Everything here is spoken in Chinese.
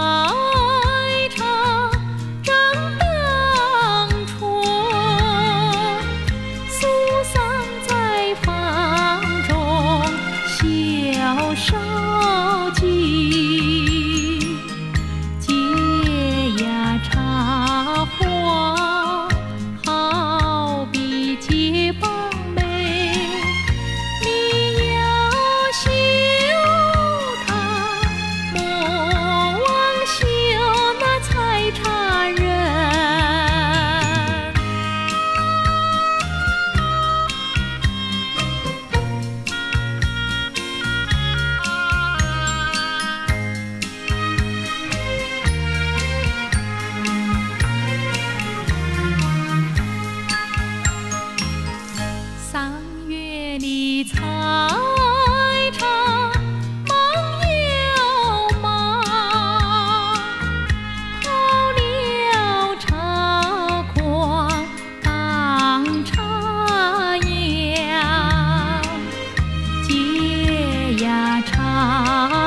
白裳正当春，苏桑在房中笑烧尽。啊。